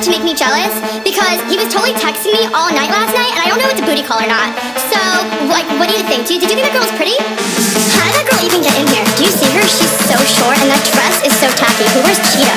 that to make me jealous because he was totally texting me all night last night, and I don't know if it's a booty call or not. So, like, what do you think? Do, did you think that girl was pretty? How did that girl even get in here? Do you see her? She's so short, and that dress is so tacky. Who wears cheetah?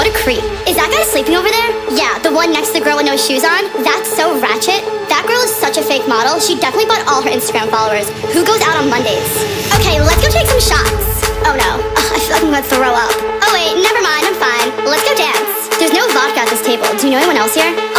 What a creep. Is that guy sleeping over there? Yeah, the one next to the girl with no shoes on? That's so ratchet. That girl is such a fake model. She definitely bought all her Instagram followers. Who goes out on Mondays? Okay, let's go take some shots. Oh no. Ugh, I feel like I'm gonna throw up. Wait, never mind. I'm fine. Let's go dance. There's no vodka at this table. Do you know anyone else here?